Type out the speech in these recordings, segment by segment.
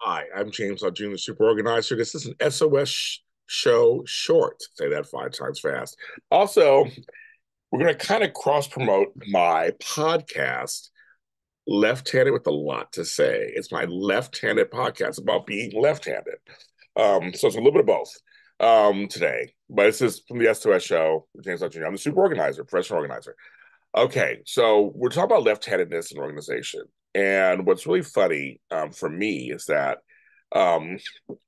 Hi, I'm James. Jr., the super organizer. This is an SOS show short. Say that five times fast. Also, we're going to kind of cross promote my podcast, Left Handed with a Lot to Say. It's my left handed podcast about being left handed. Um, so it's a little bit of both um, today, but this is from the SOS show, James. Jr. I'm the super organizer, professional organizer. Okay, so we're talking about left handedness in organization. And what's really funny um, for me is that um,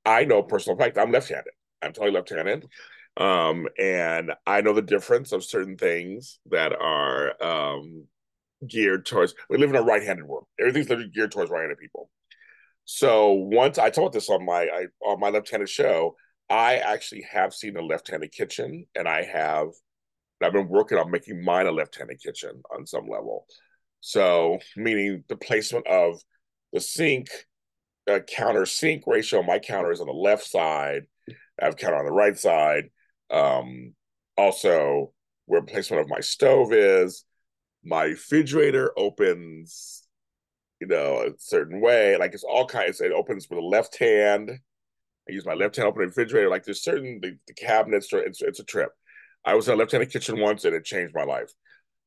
I know personal fact, I'm left handed. I'm totally left handed. Um, and I know the difference of certain things that are um, geared towards. We live in a right-handed world. Everything's geared towards right-handed people. So once I told this on my I, on my left-handed show, I actually have seen a left-handed kitchen, and I have I've been working on making mine a left-handed kitchen on some level. So meaning the placement of the sink uh, counter sink ratio. My counter is on the left side. I have counter on the right side. Um, also, where placement of my stove is, my refrigerator opens, you know, a certain way. Like it's all kinds. It opens with the left hand. I use my left hand open the refrigerator. Like there's certain the, the cabinets. It's it's a trip. I was in a left-handed kitchen once, and it changed my life.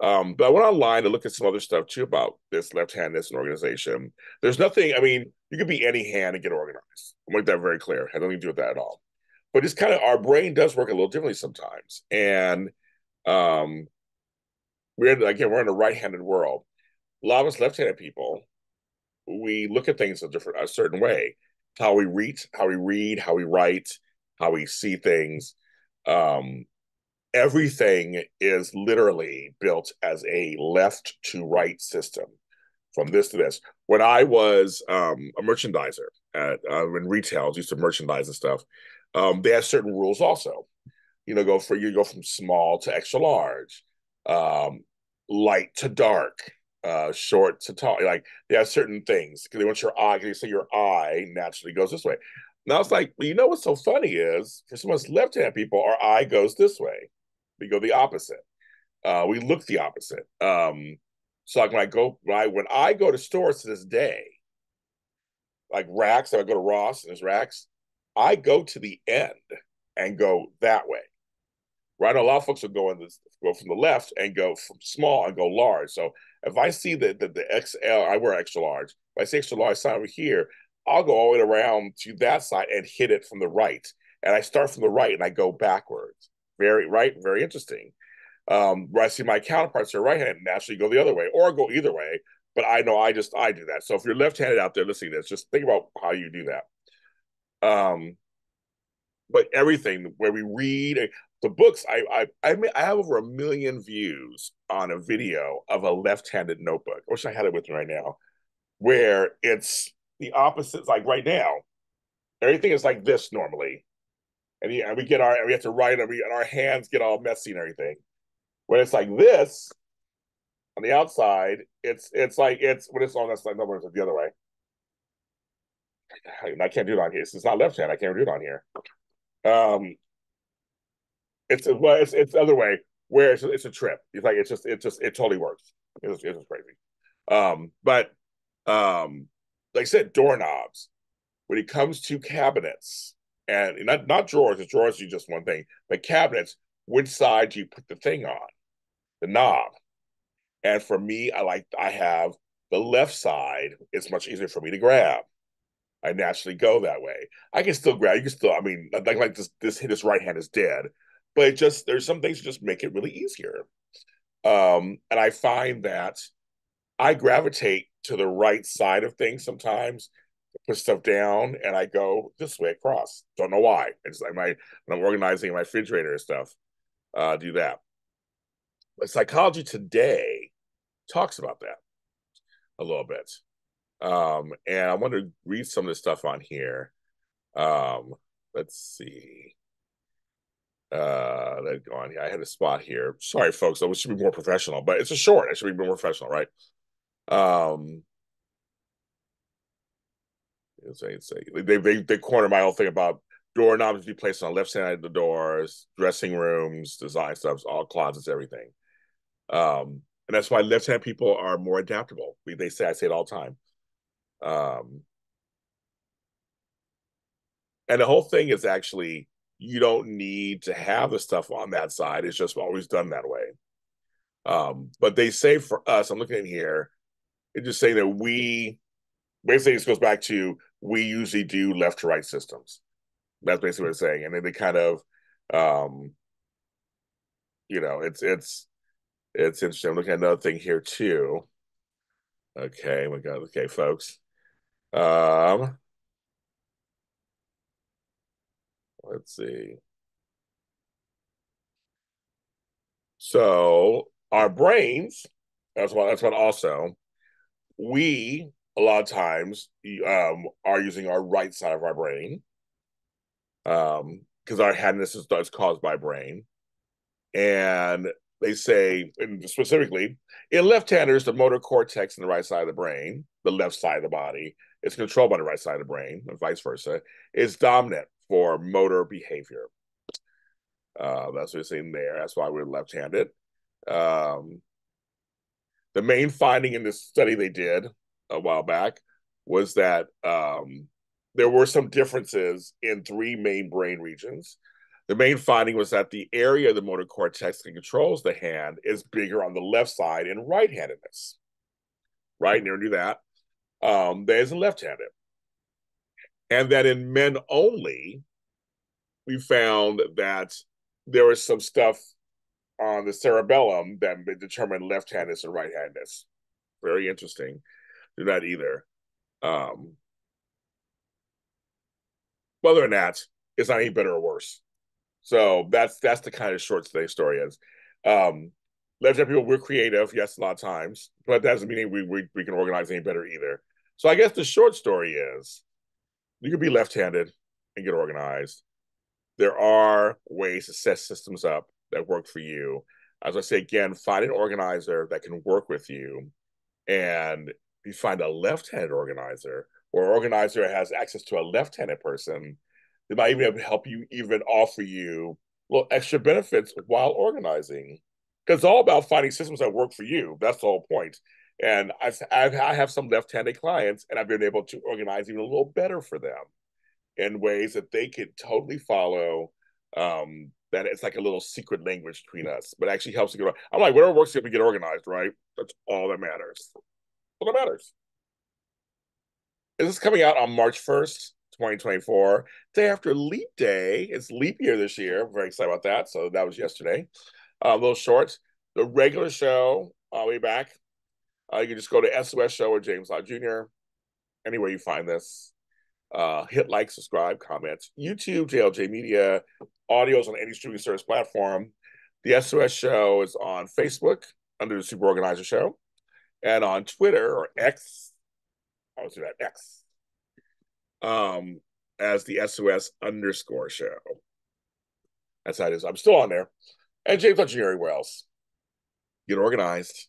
Um, but I went online to look at some other stuff too about this left-handedness and organization. There's nothing. I mean, you could be any hand and get organized. I'll make that very clear. I don't to do with that at all but it's kind of our brain does work a little differently sometimes, and um, we're again we're in a right-handed world. A lot of us left-handed people, we look at things a different a certain way. How we read, how we read, how we write, how we see things. Um, everything is literally built as a left to right system from this to this. When I was um, a merchandiser at uh, in retail, used to merchandise and stuff. Um, they have certain rules also. You know, go for you go from small to extra large, um, light to dark, uh, short to tall. Like they have certain things because they want your eye. They say your eye naturally goes this way. Now it's like, well, you know what's so funny is for some of us left-hand people, our eye goes this way. We go the opposite. Uh, we look the opposite. Um, so like when I go I, when I go to stores to this day, like racks, I go to Ross and there's racks. I go to the end and go that way. Right? A lot of folks will go in this go from the left and go from small and go large. So if I see the the, the XL, I wear extra large. If I see extra large sign over here, I'll go all the way around to that side and hit it from the right. And I start from the right and I go backwards. Very right, very interesting. Um, where I see my counterparts to the right hand naturally go the other way or go either way. But I know I just I do that. So if you're left-handed out there listening to this, just think about how you do that. Um, but everything where we read the books, I I I, mean, I have over a million views on a video of a left-handed notebook. I wish I had it with me right now, where it's the opposite. Like right now, everything is like this normally, and, we get our we have to write and, we, and our hands get all messy and everything. When it's like this on the outside, it's it's like it's when it's on that's like no, it's the other way. I can't do it on here. It's not left hand. I can't do it on here. Um, it's well, it's it's the other way where it's, it's a trip. It's like it's just it just it totally works. It's it's just crazy. Um, but um, like I said, doorknobs. When it comes to cabinets and not not drawers, the drawers are just one thing, but cabinets. Which side do you put the thing on? The knob. And for me, I like I have the left side. It's much easier for me to grab. I naturally go that way. I can still grab. You can still. I mean, like like this this hit. his right hand is dead, but it just there's some things just make it really easier. Um, and I find that I gravitate to the right side of things sometimes. Put stuff down, and I go this way across. Don't know why. It's like my when I'm organizing my refrigerator and stuff. Uh, do that. But psychology today talks about that a little bit. Um, and I want to read some of the stuff on here. Um, let's see. Uh, let go on here. I had a spot here. Sorry, folks. I should be more professional, but it's a short. I should be more professional, right? Um, say, say they they they corner my whole thing about doorknobs be placed on the left side of the doors, dressing rooms, design stuff, all closets, everything. Um, and that's why left-hand people are more adaptable. They say I say it all the time. Um, And the whole thing is actually you don't need to have the stuff on that side. It's just always done that way. Um, but they say for us, I'm looking in here, it's just saying that we basically this goes back to we usually do left to right systems. That's basically what it's saying. And then they kind of um you know, it's it's it's interesting. I'm looking at another thing here too. Okay, we got okay, folks. Um let's see. So our brains, that's what that's what also we a lot of times um, are using our right side of our brain um because our headness is, is caused by brain. And they say and specifically in left-handers the motor cortex in the right side of the brain the left side of the body is controlled by the right side of the brain and vice versa is dominant for motor behavior. Uh, that's what we're saying there. That's why we're left-handed. Um, the main finding in this study they did a while back was that um, there were some differences in three main brain regions. The main finding was that the area of the motor cortex that controls the hand is bigger on the left side in right handedness. Right? Never knew that. Um, that is in left handed. And that in men only, we found that there was some stuff on the cerebellum that determined left handedness and right handedness. Very interesting do that either. Um, whether or not it's not any better or worse. So that's that's the kind of short today story is. Um, hand people, we're creative, yes, a lot of times, but that doesn't mean we, we we can organize any better either. So I guess the short story is you can be left-handed and get organized. There are ways to set systems up that work for you. As I say again, find an organizer that can work with you and you find a left-handed organizer or organizer has access to a left-handed person, they might even to help you even offer you little extra benefits while organizing. Because it's all about finding systems that work for you. That's the whole point. And I've, I've I have some left-handed clients, and I've been able to organize even a little better for them in ways that they could totally follow. Um, that it's like a little secret language between us, but actually helps to get. I'm like, whatever works, we get organized, right? That's all that matters all that matters. This is coming out on March 1st, 2024, day after Leap Day. It's leap year this year. I'm very excited about that. So that was yesterday. Uh, a little short. The regular show, I'll be back. Uh, you can just go to SOS Show or James Lott Jr. Anywhere you find this. Uh, hit like, subscribe, comment. YouTube, JLJ Media, audios on any streaming service platform. The SOS Show is on Facebook under the Super Organizer Show and on Twitter or X, I was that X, um, as the SOS underscore show. That's how it is. I'm still on there. And James Engineering, where else? Get organized.